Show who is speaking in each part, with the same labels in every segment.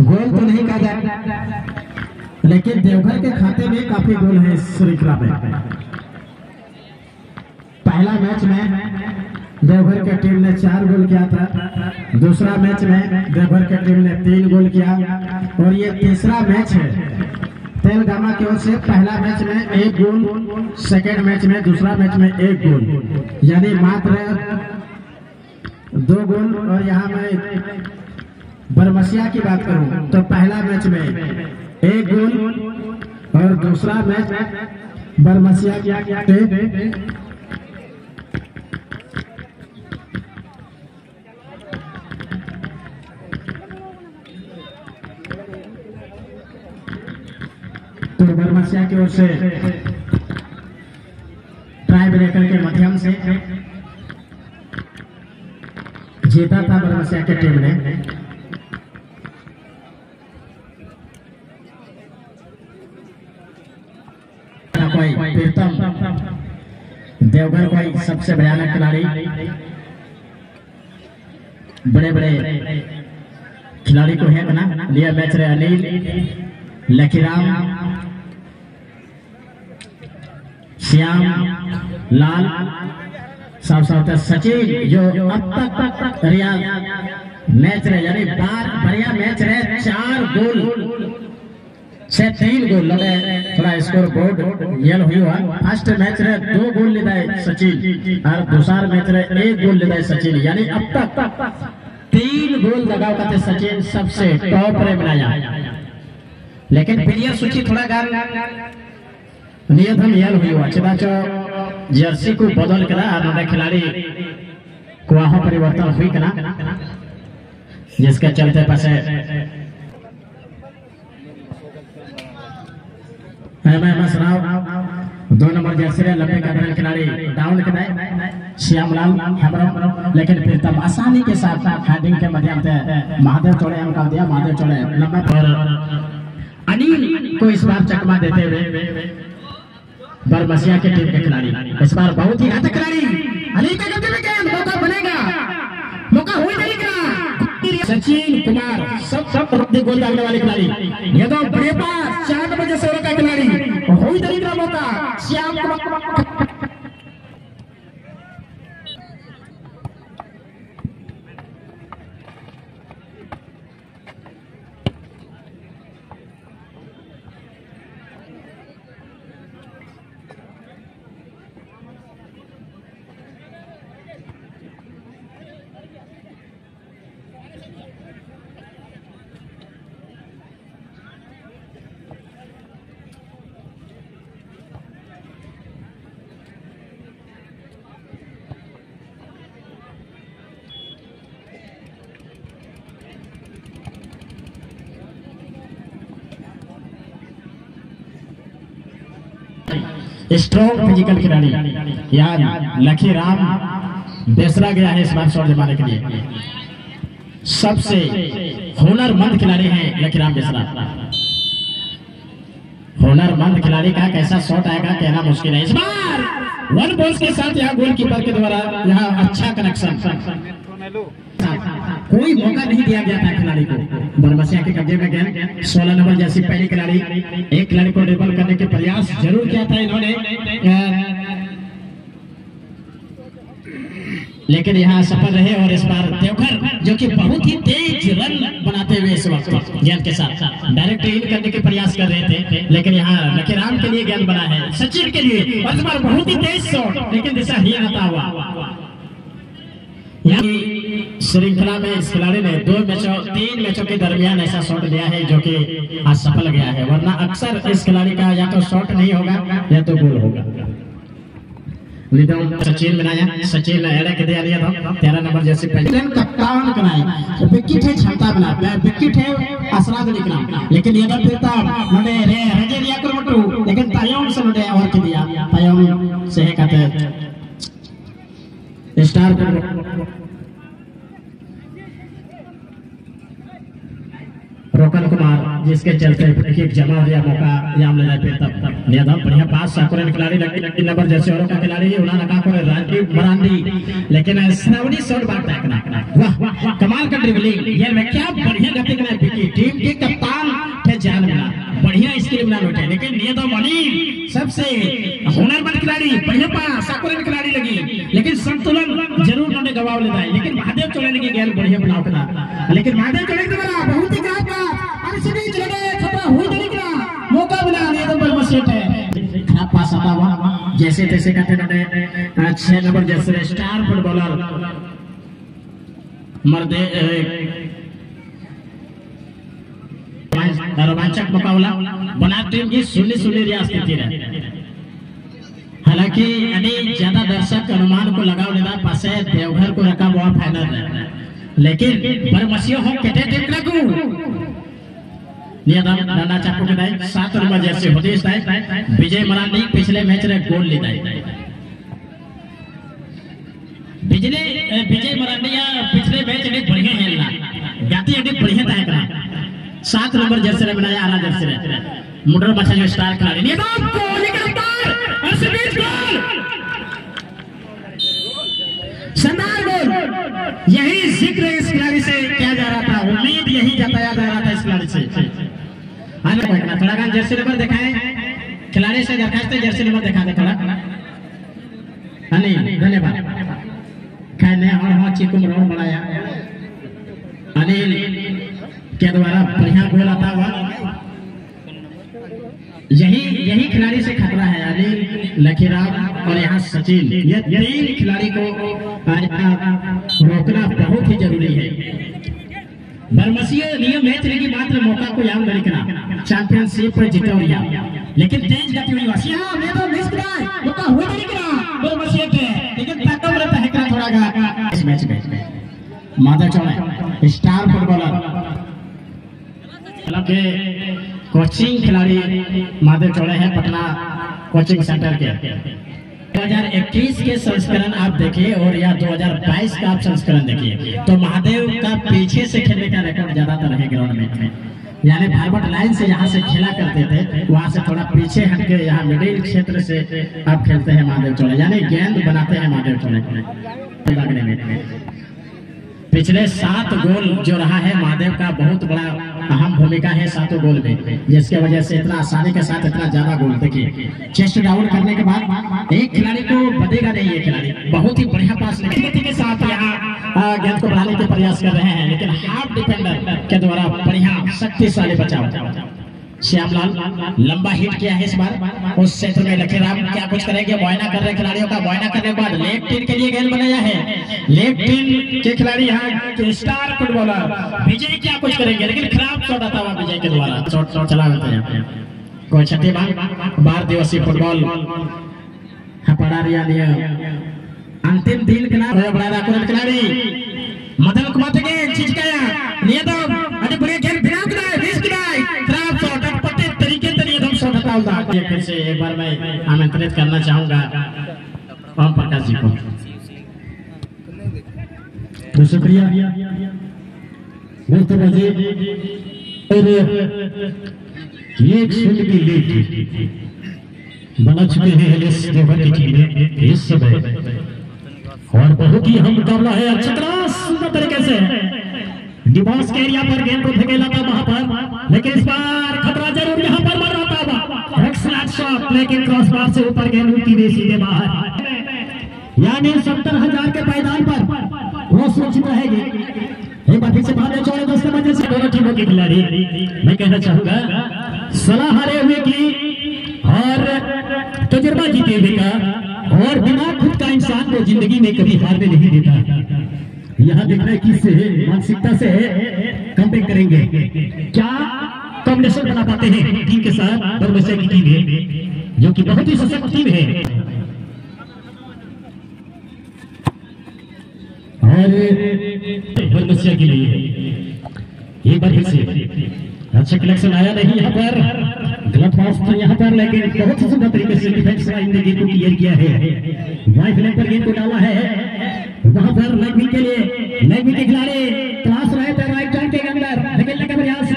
Speaker 1: गोल तो नहीं कहा जाए। लेकिन देवघर के खाते में काफ़ी गोल है इस श्रृंखला में। पहला मैच में देवघर के टीम ने चार गोल किया था। दूसरा मैच में देवघर की टीम ने तीन गोल किया। और ये तीसरा मैच है। तेलगामा की ओर से पहला मैच में एक गोल, सेकेंड मैच में, दूसरा मैच में एक गोल। यानी मात्र दो गोल और यहाँ मैं बरमसिया की बात करूँ तो पहला मैच में एक गोल और दूसरा मैच बरमसिया तो बरमसिया की ओर से ट्राई ब्रेकर के माध्यम से जीता था बरमसिया के टीम ने कोई प्रीतम। देवघर कोई सबसे भयानक खिलाड़ी। बड़े बड़े खिलाड़ी को है ना? लिया मैच रहे अनिल लखीराम श्याम, लाल साथ साथ सचिन, जो अब तक रियाज मैच रहे, यानी बार बढ़िया मैच रहे से तीन गोल लगे। थोड़ा स्कोर बोर्ड यल हुआ। फ़र्स्ट मैच रहे दो गोल लेता है सचिन। और दूसरा मैच रहे एक गोल लेता है सचिन। यानी अब तक तीन गोल लगाओ करते सचिन सबसे टॉप रे बनाया। लेकिन प्लेयर सूची थोड़ा गाल नियत हम यल हुआ। चुनाचो जर्सी को बदल करा और खिलाड़ी को वहाँ परिवर्तन हुई कना जिसके चलते पासे एमएमएस राव दो नंबर जर्सी रे लंबे कदर खिलाड़ी। डाउन कराए श्यामलाल हेमरम लेकिन फिर तब आसानी के साथ हेडिंग के माध्यम से महादेव चौड़े अंक दिया, महादेव चौड़े लंबे पर। अनिल को इस बार चकमा देते हुए बरमसिया के टीम के खिलाड़ी। इस बार बहुत ही घातक खिलाड़ी। अनिल का कब्जे में गेंद मौका बनेगा मौका हुई नहीं का सचिन कुमार, सब सब गोल डालने वाले खिलाड़ी। ये तो बड़े पास चार बजे से का खिलाड़ी। हुई नहीं मोता श्याम कुमार स्ट्रॉन्ग फ़िज़िकल खिलाड़ी यार लकी राम, बेसरा गया है इस बार शॉट जमाने के लिए। सबसे हुनरमंद खिलाड़ी हैं लकी राम बेसरा। हुनरमंद खिलाड़ी का कैसा शॉट आएगा, कहना मुश्किल है। इस बार वन बॉल के साथ यहाँ गोलकीपर के द्वारा यहाँ अच्छा कनेक्शन। कोई मौका नहीं दिया गया था खिलाड़ी को। बरमसिया के कब्जे में गेंद सोलह नंबर जैसी पहली खिलाड़ी। एक खिलाड़ी को ड्रिबल करने के प्रयास ज़रूर किया था इन्होंने। लेकिन यहाँ सफल रहे और इस बार देवघर, जो कि बहुत ही तेज रन बनाते हुए इस वक्त गेंद के साथ। डायरेक्ट इन करने के प्रयास कर रहे थे, लेकिन यहाँ लकीराम के लिए गेंद बना है। सचिन के लिए, और इस बार बहुत ही तेज शॉट लेकिन दिशा ही आता हुआ। श्रृंखला में इस खिलाड़ी ने दो मैचों तीन मैचों के दरमियान ऐसा शॉट लिया है जो कि आज सफल गया है। वरना अक्सर इस खिलाड़ी का या तो शॉट नहीं होगा या तो गोल होगा। सचिन बनाया सचिन ने एड़ा के दिया था तेरह नंबर जैसे पहले। कप्तान बनाए विकेट है। क्षमता बना। विकेट है असराद निकला लेकिन ये था नोडे रे रजे दिया कर मटू लेकिन तायम से नोडे और के दिया तायम से है कहते स्टार रोकन कुमार, जिसके चलते क्रिकेट जमा हो गया मौका याम ले जाते तब तब नियदम बढ़िया पास साकुरन खिलाड़ी लकी नंबर जैसे औरों का खिलाड़ी ही उन्हें रखा करे राजीव मरांडी। लेकिन श्रावणी शॉट बार टैक ना वाह कमाल का ड्रिबलिंग ये में क्या बढ़िया गति करा पिकी टीम के
Speaker 2: कप्तान
Speaker 1: थे जान मिला। बढ़िया स्किल मिला लोटे लेकिन नियदम अली सबसे
Speaker 2: हुनरमंद खिलाड़ी, बढ़िया पास साकुरन खिलाड़ी लगी। लेकिन संतुलन ज़रूर उन्होंने गवाव लेता है लेकिन महादेव चौड़े की गेंद बढ़िया बनाव लेकिन महादेव चौड़े के तो
Speaker 1: जैसे तैसे कहते कहते छह नंबर जैसे स्टार फुटबॉलर। मर्दे रोमांचक मुकाबला बना टीम की सुनी सुनी रियाज की हालाँकि यानी ज़्यादा दर्शक अनुमान को लगाव लेना, पासे देवघर को रखा फाइनल है। लेकिन, बरमसियो हो केटे टीम लगू नियम नाना चाकू के दाई सात नंबर होती दाई विजय मरांडी पिछले मैच रे गोल ली दाई बिजले विजय मरांडिया पिछले मैच में बढ़िया खेलना गाती अड्डी बढ़िया तय करा। सात नंबर जर्सी रे बनाया आला जर्सी रे मुडर बचा जो स्टार खिलाड़ी। नियम गोल निकलता और से गोल।
Speaker 2: शानदार गोल। यही ज़िक्र इस खिलाड़ी से किया जा रहा था। उम्मीद यही जताया जा रहा था इस खिलाड़ी से
Speaker 1: आने पड़ना थोड़ा गान जर्सी नंबर दिखाएँ। खिलाड़ी से दरखास्त है, जर्सी नंबर दिखा दे थोड़ा। अनिल धन्यवाद। कहने और हाँ चीकू मरोड़ बनाया अनिल के द्वारा बढ़िया गोल आता हुआ। यही यही खिलाड़ी से खतरा है अनिल लखीराम और यहाँ सचिन। ये तीन खिलाड़ी को रोकना बहुत ही ज़रूरी है। बरमसियो नियम मैच लेगी मात्र मौका को याद रखना चैंपियनशिप पर जीते लेकिन तेज गति हुई वासी। हाँ मैं तो मिस मौका हुई नहीं करा। बरमसियो पे। लेकिन रहता है करा थोड़ा गा इस मैच में माधव चौड़े। स्टार फुटबॉलर हालाँकि कोचिंग खिलाड़ी माधव चौड़े हैं पटना कोचिंग सेंटर के। 2021 के संस्करण आप देखिए और या 2022 का आप संस्करण देखिए। तो महादेव का पीछे से खेलने का रिकॉर्ड ज़्यादातर है ग्राउंड में। यानी भाईवट लाइन से यहाँ से खेला करते थे, वहाँ से थोड़ा पीछे हटके यहाँ मिडिल क्षेत्र से आप खेलते हैं महादेव चौड़े यानी गेंद बनाते हैं महादेव चौड़े में पिछले सात गोल जो रहा है महादेव का बहुत बड़ा अहम भूमिका है सातों गोल में। जिसके वजह से इतना आसानी के साथ इतना ज़्यादा गोल। देखिए चेस्ट डाउन करने के बाद एक खिलाड़ी को बदेगा नहीं ये खिलाड़ी। बहुत ही बढ़िया पास के साथ यहाँ गेंद को बढ़ाने के प्रयास कर रहे हैं लेकिन हाफ़ डिफेंडर के द्वारा बढ़िया शक्तिशाली बचाव। श्यामलाल, लंबा हिट किया है इस बार। उस क्षेत्र में लखीराम क्या कुछ करेंगे? मुआयना कर रहे खिलाड़ियों का। मुआयना करने के बाद लेग टीम के लिए गेंद बनाया है। लेग टीम के खिलाड़ी यहाँ स्टार फुटबॉलर विजय क्या कुछ करेंगे? लेकिन खराब शॉट आता हुआ विजय के द्वारा। शॉट चला हैं। कोई छठी बार दिवसीय फुटबॉल अंतिम दिन खिलाड़ी। मदन कुमार फिर से एक बार मैं आमंत्रित करना चाहूँगा। ओम प्रकाश जी को।
Speaker 3: तो शुक्रिया। दोस्तों ये की इस समय। और बहुत ही हम मुकाबला है अच्छी तरह सुंदर तरीके से। डिवॉर्स के एरिया पर गेंद को फेंकेला था वहाँ पर लेकिन इस बार शॉट लेकिन क्रॉस बार से ऊपर गेंद उड़ती हुई सीधे बाहर। यानी सत्तर हज़ार के पायदान पर वो सुरक्षित रहेगी। एक बार फिर से भागे चौड़े दोस्तों मज़े से दोनों टीमों के खिलाड़ी। मैं कहना चाहूँगा, सलाह हारे हुए की और तजुर्बा जीते हुए का और बिना खुद का इंसान को ज़िंदगी में कभी हारने नहीं देता। यहाँ देखना किससे मानसिकता से कंपेयर करेंगे। क्या कॉम्बिनेशन बना पाते हैं? टीम के साथ बरमसिया की टीम है, जो कि बहुत ही सशक्त टीम है। और बरमसिया के लिए एक बार फिर से अच्छा कलेक्शन आया नहीं यहाँ पर। गलत पास था यहाँ पर, लेकिन बहुत ही सुंदर तरीके से डिफेंस लाइन ने गेंद को क्लियर किया है। लाइन पर गेंद को डाला है। वहाँ पर लेग के लिए लेग के खिलाड़ी क्लास रहे थे राइट टर्न के अंदर निकलने का प्रयास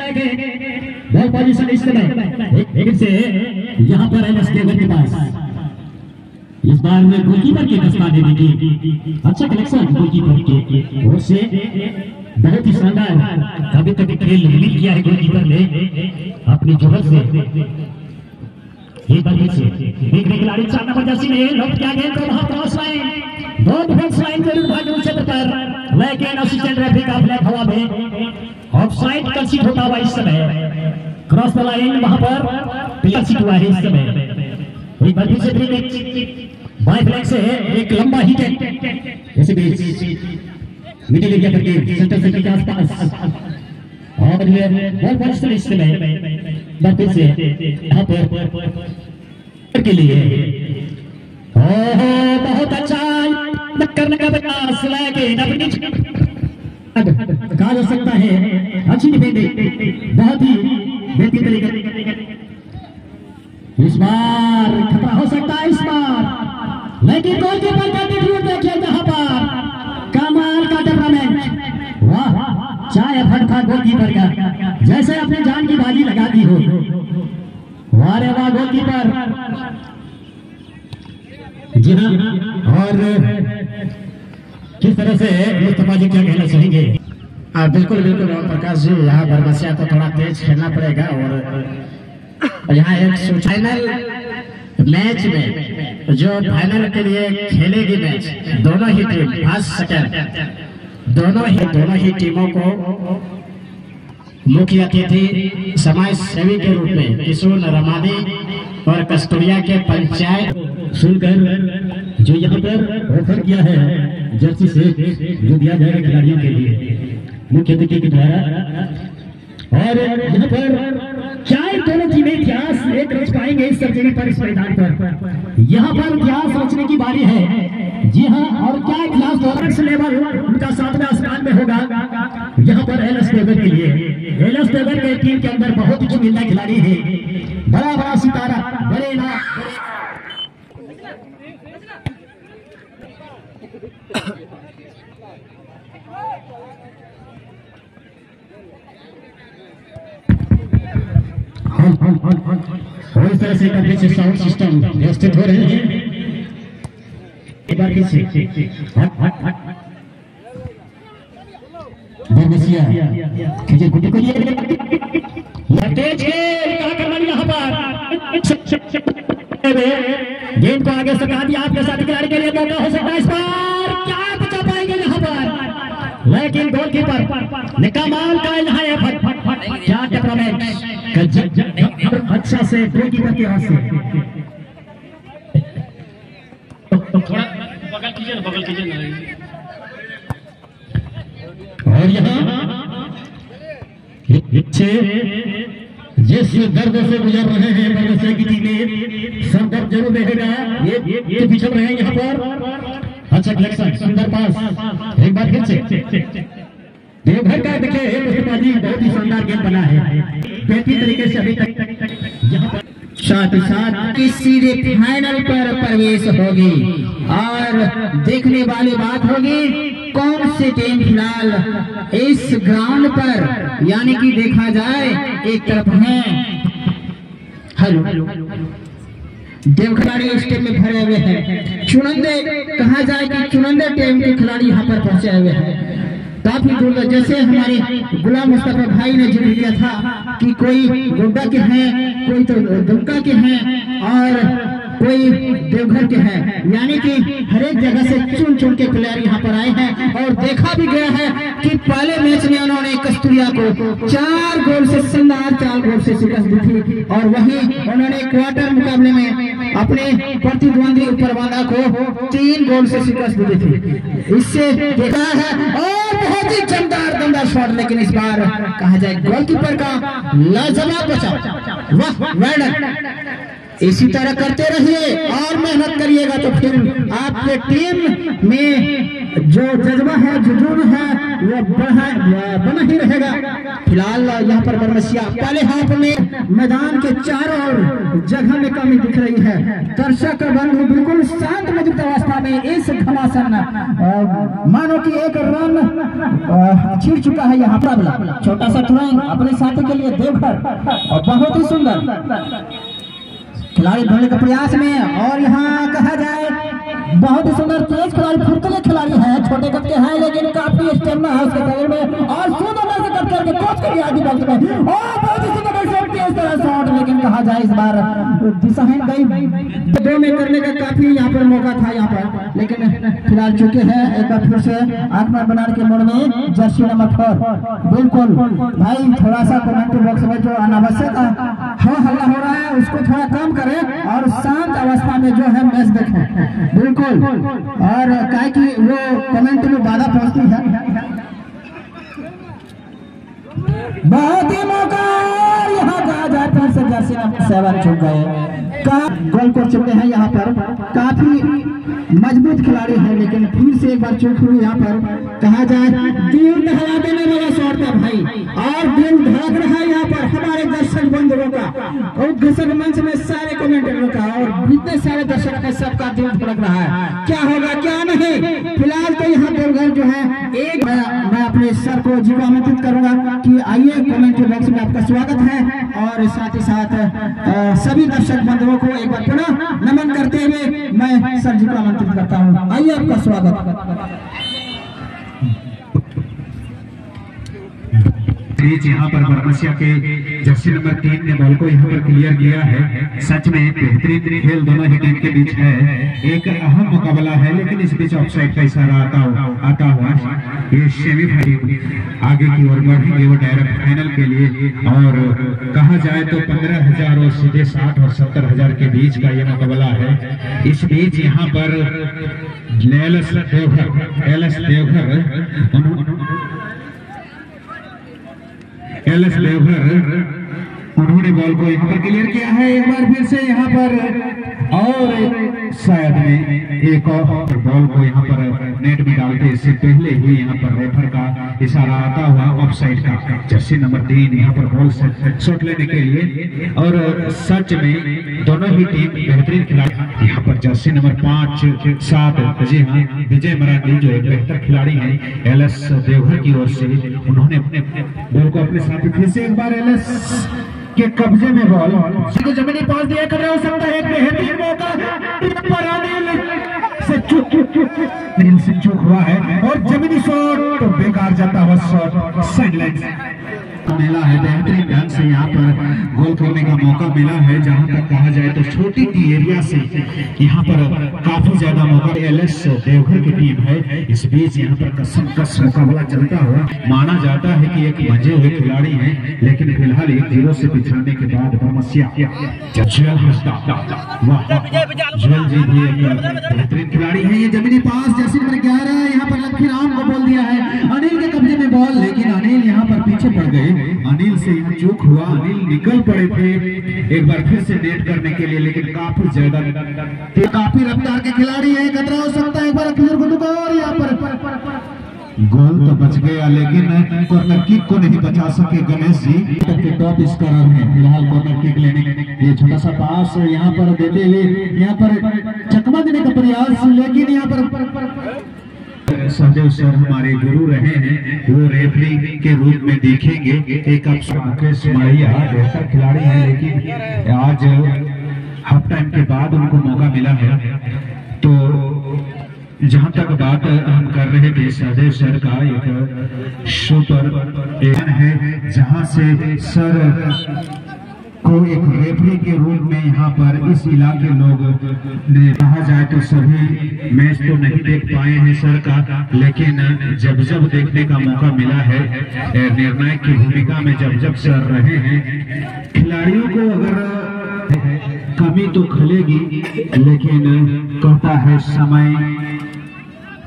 Speaker 3: पोजीशन इस समय। एक से यहाँ पर एनएस देवर के पास। इस बार में गोलकीपर के दस्ता दे देंगे अच्छा कलेक्शन गोलकीपर के। ओर से, बहुत ही शानदार। कभी कभी खेल रिलीज़ किया है गोलकीपर ने। अपनी जोहर से। एक बार फिर से। एक खिलाड़ी, चार नंबर जर्सी में। लौट क्या गेंद को वहाँ क्रॉस लाइन दो डिफेंस लाइन भाग उस क्षेत्र पर। लेकिन असिस्टेंट रेफरी का हवा में ऑफसाइड कंसीड होता हुआ इस समय। क्रॉस द लाइन वहाँ पर कंसीड हुआ है इस समय। एक बार फिर से फ्री किक बाई फ्लैग से एक लंबा हिट है। जैसे बीच मिडिल एरिया करके सेंटर सर्कल के आसपास। और ये बॉल पॉइंट्स लिस्ट में बार फिर से। यहाँ पर के लिए। ओहो, बहुत अच्छा। करने का प्रयास लेकिन अपनी कहा जा सकता है, अच्छी डिफेंडिंग बहुत ही बेहतरीन तरीके इस बार खतरा हो सकता है, इस बार। लेकिन गोलकीपर का डिफ्यूज देखिए जहाँ पर। कमाल का टेम्परामेंट वाह चाय फट था गोलकीपर का। जैसे अपने जान की बाजी लगा दी हो। वाह रे वाह गोलकीपर जी हाँ और किस तरह से मुस्तफ़ा जी क्या कहना चाहेंगे?
Speaker 4: हाँ बिल्कुल बिल्कुल ओम प्रकाश जी, यहाँ बरमसिया को थोड़ा तेज खेलना पड़ेगा, और यहाँ एक फाइनल मैच में जो फाइनल के लिए खेलेगी मैच दोनों ही टीम फ़र्स्ट सेकंड दोनों ही दोनों ही टीमों को मुख्य अतिथि समाज सेवी के रूप में, किशोर रमानी और कस्तूरिया के पंचायत
Speaker 3: सुनकर जो यहाँ पर ऑफ़र किया है, जर्सी से जो दिया जाएगा खिलाड़ियों के लिए। मुख्य अतिथि के द्वारा और यहाँ पर इन दोनों टीमें इतिहास एक रच पाएँगे इस सर्जरी पर, इस मैदान पर। यहाँ पर इतिहास रचने की बारी है। जी हाँ और क्या इतिहास टॉलरेंस लेवल उनका सातवें आसमान में होगा? यहाँ पर एल एस टेबर के लिए। एल एस टेबर के टीम के अंदर बहुत ही चुनिंदा खिलाड़ी है। बड़ा बड़ा सितारा, बड़े नाम इस तरह से से साउंड सिस्टम व्यवस्थित हो रहे हैं। एक बार फिर से। खिजे गुटी को लिए तेज खेल कहा करना यहाँ पर? गेंद को आगे सटा दिया आपके साथ खिलाड़ी के लिए मौका हो सकता है इस बार। क्या बचा पाएँगे यहाँ पर? लेकिन गोलकीपर ने कमाल का यहाँ है फट टेम्परामेंट अच्छा से गोलकीपर के हाथ से।
Speaker 1: थोड़ा बगल कीजिए ना बगल कीजिए ना।
Speaker 3: और यहाँ पीछे जिस दर्द से गुजर रहे हैं बरसे की टीमें सब दर्द ज़रूर रहेगा। ये ये पिछड़ रहे हैं यहाँ पर। अच्छा कलेक्शन सुंदर पास। एक बार फिर से। देवघर का देखिए मुस्तफ़ा जी बहुत ही शानदार गेम बना है। बेहतरीन तरीके से अभी तक
Speaker 4: साथ ही साथ इस सीधे फाइनल पर प्रवेश होगी और देखने वाली बात होगी कौन सी टीम फ़िलहाल इस ग्राउंड पर, यानी कि देखा जाए, एक तरफ़ है। हेलो देवखिलाड़ी टीम में भरे हुए हैं। चुनंदे, कहा जाए कि चुनंदे टीम के खिलाड़ी यहाँ पर पहुँचे हुए हैं। काफ़ी दूर जैसे हमारे गुलाम मुस्तफ़ा भाई ने ज़िक्र किया था कि कोई गोड्डा के हैं, कोई तो दुमका के हैं और कोई देवघर के हैं। यानी कि हर एक जगह से चुन चुन के प्लेयर यहाँ पर आए हैं और देखा भी गया है कि पहले मैच में उन्होंने कस्तूरिया को चार गोल से शानदार चार गोल से शिकस्त दी थी और वहीं उन्होंने क्वार्टर मुकाबले में अपने प्रतिद्वंदी उपरवादा को तीन गोल से शिकस्त दी थी। इससे देखा है, और बहुत ही चमदार दमदार शॉट, लेकिन इस बार कहा जाए गोलकीपर का लाजवाब बचा वाह वेल इसी तरह करते रहिए और मेहनत करिएगा तो फिर आपके टीम में जो जज्बा है जुनून है, वो बना ही रहेगा। फ़िलहाल यहाँ पर बरमसिया पहले हाथ में मैदान के चारों ओर जगह में कमी दिख रही है। दर्शक बंधु बिल्कुल शांत मौजूद अवस्था में इस घमासान मानो कि एक रन छिड़ चुका है यहाँ पर छोटा सा तुरंत अपने साथी के लिए देवघर, और बहुत ही सुंदर। खिलाड़ी ढूँढने के प्रयास में, और यहाँ कहा जाए, बहुत ही सुंदर तेज खिलाड़ी, फुर्तले खिलाड़ी है, छोटे कद के हैं, लेकिन काफ़ी स्टेमिना है उसके शरीर में, और सुंदर से कट करके कोच के आगे बढ़ते ही। लेकिन कहा जाए इस बार। दिशाहीन गई। दो में करने का काफ़ी यहाँ पर मौका था यहाँ पर। लेकिन फ़िलहाल चुके हैं एक बार फिर से आत्मा बनार के मोड़ में जर्सी नंबर फोर बिल्कुल। भाई थोड़ा सा कमेंट बॉक्स में जो अनावश्यक हो हल्ला हो रहा है उसको थोड़ा कम करें और शांत अवस्था में जो है मैच देखें। बिल्कुल। और काय की वो कमेंट में बाधा पहुँचती है। बहुत ही मौका! यहाँ कहा जाए नंबर सेवन गए गोल कर चुके हैं यहाँ पर काफ़ी मज़बूत खिलाड़ी है लेकिन फिर से एक बार चूक हुई यहाँ पर कहा जाए दिल दहला देने वाला शॉट था भाई और दिल धड़क रहा है यहाँ पर हमारे दर्शक बंधुओं का और दर्शक मंच में सारे कमेंटेटरों का और जितने सारे दर्शक है सबका दिल धड़क रहा है क्या होगा क्या नहीं फ़िलहाल तो यहाँ देवघर जो है एक मैं, मैं अपने सर को जीवा आमंत्रित करूँगा कि आइए कमेंट बॉक्स में आपका स्वागत है। और साथ ही साथ सभी दर्शक बंधुओं को एक बार पुनः नमन करते हुए मैं सर जी को आमंत्रित करता हूँ। आइए आपका स्वागत।
Speaker 5: बीच यहाँ पर बरमसिया के जर्सी नंबर तीन ने बॉल को यहाँ पर क्लियर किया है। सच में बेहतरीन खेल दोनों ही टीम के बीच है। एक अहम मुकाबला है, लेकिन इस बीच ऑफसाइड का इशारा आता हुआ आता हुआ ये सेमीफाइनल आगे की ओर बढ़ेंगे वो डायरेक्ट फाइनल के लिए। और कहा जाए तो पंद्रह हज़ार और सीधे साठ और सत्तर हज़ार के बीच का ये मुकाबला है। इस बीच यहाँ पर एल देवघर एल देवघर। उन्होंने एल एस देवघर उन्होंने बॉल को यहाँ पर क्लियर किया है, एक बार फिर से यहाँ पर और शायद में एक और बॉल को यहाँ पर नेट में डालते इससे पहले ही यहाँ पर रेफर का इशारा आता हुआ ऑफ़ साइड का। जर्सी नंबर तीन यहाँ पर बॉल शॉट लेने के लिए और सच में दोनों ही टीम बेहतरीन खिलाड़ी यहाँ पर जर्सी नंबर पाँच, सात, जी हाँ विजय मराठी जो एक बेहतर खिलाड़ी है एल एस देवघर की ओर से उन्होंने अपने बॉल को अपने साथ फिर से एक बार एल एस के कब्जे में बॉल।
Speaker 6: को जमीनी पास दिया, कर रहा हो सकता है एक बेहतरीन मौका।
Speaker 5: से चुक दिल से चुक हुआ है। और जमीनी शॉट बेकार जाता हुआ शॉट। साइडलाइन मिला है, बेहतरीन ढंग से यहाँ पर गोल करने का मौका मिला है। जहाँ तक कहा जाए तो छोटी टी एरिया से यहाँ पर काफ़ी ज़्यादा मौका एल एस देवघर की टीम है। इस बीच यहाँ पर कसम कस मुकाबला चलता हुआ माना जाता है कि एक मज़े हुए खिलाड़ी है, लेकिन फ़िलहाल एक ज़ीरो से पिछड़ने के बाद ज्वेल जी भी बेहतरीन खिलाड़ी है। ये जमीनी पास जैसे चूक हुआ, अनिल निकल पड़े थे, एक बार फिर से नेट करने के लिए, लेकिन काफ़ी ज़्यादा काफ़ी रफ्तार के खिलाड़ी है खतरा हो सकता है एक बार को और यहाँ पर। गोल तो बच गया, लेकिन कॉर्नर किक को नहीं बचा सके गणेश जी। के टॉप स्कोरर हैं, फ़िलहाल कॉर्नर किक लेने ये छोटा सा पास यहाँ पर देते हुए, यहाँ पर चकमा देने का प्रयास, लेकिन यहाँ पर सहदेव सर हमारे गुरु रहे हैं, वो रेफरी के रूप में देखेंगे। एक बेहतर खिलाड़ी है, लेकिन आज हाफ़ टाइम के बाद उनको मौका मिला है। तो जहाँ तक बात हम कर रहे थे सहदेव सर का एक सुपर है, जहाँ से सर को एक रेफरी के रूप में यहाँ पर इस इलाके लोग ने कहा जाए तो सभी मैच तो नहीं देख पाए हैं सर का, लेकिन जब जब देखने का मौका मिला है निर्णायक की भूमिका में जब जब सर रहे हैं, खिलाड़ियों को अगर कमी तो खलेगी, लेकिन कहता है समय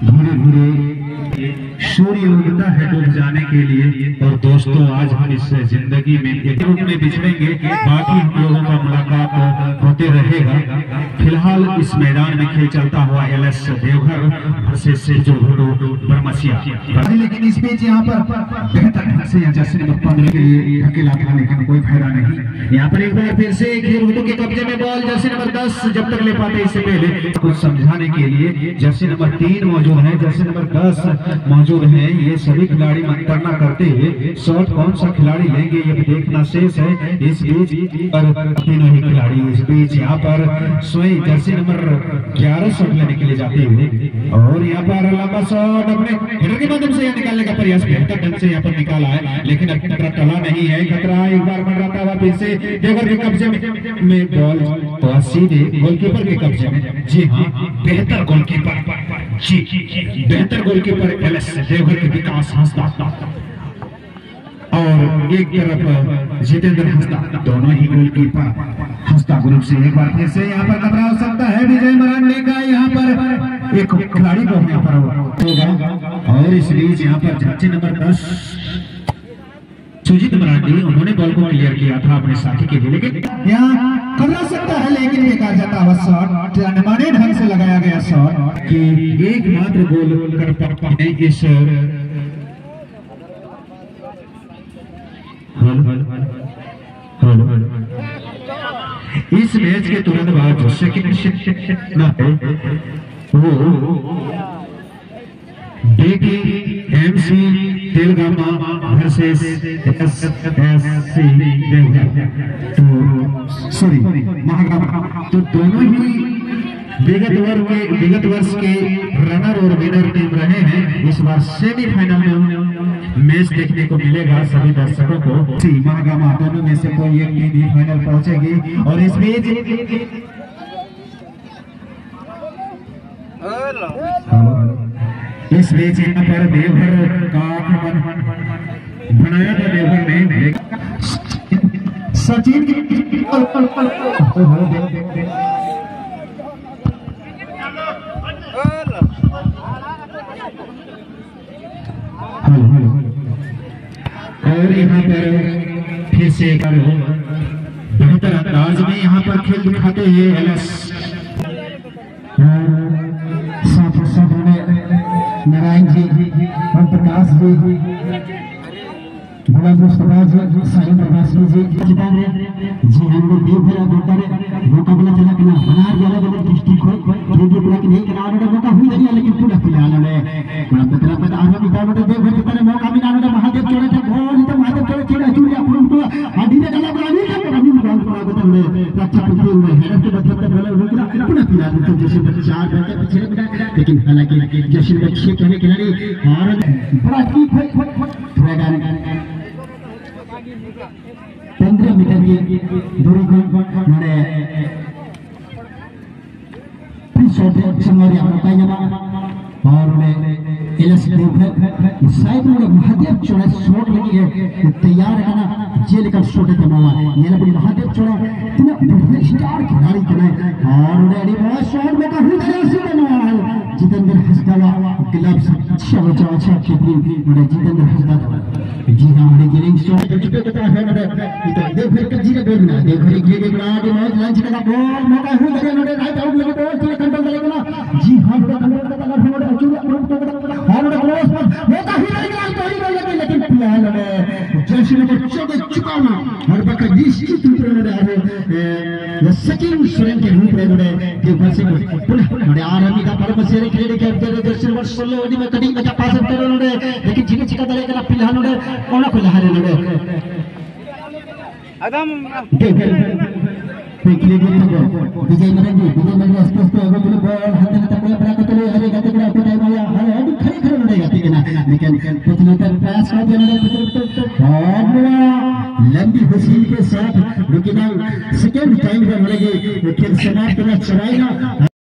Speaker 5: धीरे धीरे सूर्य उगता है डूब जाने के लिए। और दोस्तों, आज हम इस ज़िंदगी में एक रूप में बिछड़ेंगे। बाकी हम लोगों का मुलाकात होते रहेगा। फ़िलहाल इस मैदान में खेल चलता हुआ एल एस देवघर वर्सेस जो लेकिन इस बीच यहाँ पर बेहतर से नंबर पंद्रह के लिए अकेला था लेकिन कोई फ़ायदा नहीं। यहाँ पर एक बार फिर से खेल के कब्जे में बॉल, जर्सी नंबर दस जब तक ले पाते इससे पहले। कुछ समझाने के लिए जर्सी नंबर तीन मौजूद है। जर्सी नंबर दस मौजूद हैं, ये सभी खिलाड़ी मंत्रणा करते हुए शॉट कौन सा खिलाड़ी लेंगे, ये भी देखना शेष है। इस बीच पर तीनों ही खिलाड़ी, इस बीच यहाँ पर स्वयं जर्सी नंबर ग्यारह शॉट लेने के लिए जाते हुए। और यहाँ पर लंबा शॉट अपने हिटर के माध्यम से यहाँ निकालने का प्रयास बेहतर ढंग से यहाँ पर निकाला है, लेकिन अब खतरा टला नहीं है। खतरा एक बार मंडराता हुआ फिर से। देवर के कब्जे में बॉल तो सीधे गोलकीपर के कब्जे में। जी हाँ बेहतर गोलकीपर। जी, बेहतर गोलकीपर एल एस देवघर के विकास हंसदा। और एक तरफ़ जितेंद्र हंसदा, दोनों ही गोलकीपर हंसदा ग्रुप से एक बार फिर से यहाँ पर खतरा हो सकता है विजय मरांडे का, यहाँ पर एक खिलाड़ी को यहाँ पर होगा। और इस बीच यहाँ पर जर्सी नंबर दस, सुजीत मरांडी, उन्होंने बॉल को क्लियर किया था अपने साथी के लिए, लेकिन यहाँ करना सकता है, लेकिन बेकार जाता हुआ शॉट अनमाने ढंग से लगाया गया शॉट कि एकमात्र गोल कर हैं इस इस मैच के तुरंत बाद जो सेकंड ना है, वो DT MC Telgama versus SSC तो सॉरी महागामा तो दोनों ही विगत वर्ष के विगत वर्ष के रनर और विनर टीम रहे हैं। इस बार सेमीफाइनल में मैच देखने को मिलेगा सभी दर्शकों को। सी महागामा दोनों में से कोई एक टीम ही फाइनल पहुंचेगी। और इस बीच इस बीच यहाँ पर देवघर का आक्रमण बनाया था देवघर ने सचिन और यहाँ पर फिर से एक बेहतर अंदाज में यहाँ पर खेल दिखाते हैं एलएस। मुस्तफ़ा जी साहिल प्रभासी जी किताब जी हम लोग देव भरा गोटर मुकाबला चला के ना बनार गया अलग डिस्ट्रिक्ट हो? रेडियो पूरा की नहीं करा और मौका हुई नहीं लेकिन पूरा फ़िलहाल ने पूरा बतरा बता आरो की तारो देव भर के मौका मिला ना महादेव चोरे थे गोल तो महादेव चोरे चोरे चूड़ी अपन तो आदि ने गला बना नहीं था अभी गोल पूरा बता ने रक्षा करते हुए हेरत के मतलब तक बोले रुक पूरा फ़िलहाल तो जैसे चार घंटे पीछे बिना लेकिन हालाँकि जैसे बच्चे कहने खिलाड़ी और बड़ा ठीक है। पंद्रह मीटर की दूरी को मौका और एलएस शायद उन्हें महादेव चौड़ा शॉट लगी है। तैयार है ना, जेल का शॉट है तमावा ये लबड़ी महादेव चौड़ा। इतना बढ़िया स्टार खिलाड़ी कने और अड़ी बड़ा शॉट में का हुई है उसी में जितेंद्र ग्लव्स अच्छा बचा अच्छा खेती उन्हें जितेंद्र हंसदावा जी हाँ हमारे गेलिंग शॉट चुके पता है ना ये तो देवघर का जी का बोल ना देवघर के लिए बड़ा के बहुत लंच का बॉल मौका हुई लगे नोड़े राइट आउट लगे बॉल थोड़ा कंट्रोल करेगा ना जी हाँ बड़ा कंट्रोल करता है नोड़े अचूक अप्रोच तो बड़ा और नोड़े क्रॉस पर मौका हुई लगे तो ही बॉल लगे लेकिन फ़िलहाल नोड़े जैसे नोड़े चौके चुका ना और बका निश्चित रूप से नोड़े आरो ये सचिन सोरेन के रूप में नोड़े देवघर से पुनः नोड़े आरमी का से खेले के अंदर दर्शन वर्ष 16 ओडी में कटिंग का पास कर नोड़े लेकिन जिने चिका दले का फ़िलहाल नोड़े कोना को लहारे नोड़े पिछले दिन तक विजय मरंगी विजय मरंगी अस्पष्ट होगा तुले बॉल हाथ में तक बड़ा को तुले हरे गाते बड़ा को टाइम आया हरे अभी खड़े खड़े उड़े गाते के ना लेकिन पिछले तक पास कर दिया ना और लंबी हुसीन के साथ लेकिन सेकंड टाइम पर मरेगी खेल समाप्त करना चलाएगा